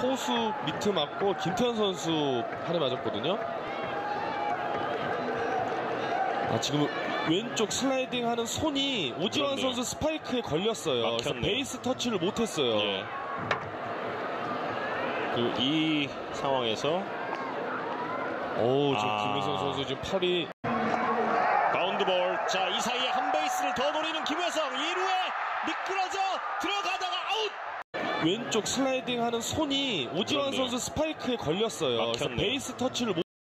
포수 미트 맞고 김태현 선수 팔에 맞았거든요. 아, 지금 왼쪽 슬라이딩 하는 손이 오지환 그렇네요. 선수 스파이크에 걸렸어요. 그래서 막혔네요. 베이스 터치를 못했어요. 예. 그이 상황에서 오, 지금 아. 김민성 선수 지금 팔이 바운드볼. 자, 이 사이에 한 베이스를 더 노리는 김혜성. 2루에 미끄러져 들어가다가. 왼쪽 슬라이딩 하는 손이 오지환 그렇네요. 선수 스파이크에 걸렸어요. 그래서 막혔네요. 베이스 터치를 못